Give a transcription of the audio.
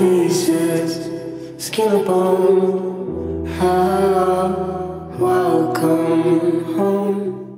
pieces, skin and bone. How welcome home.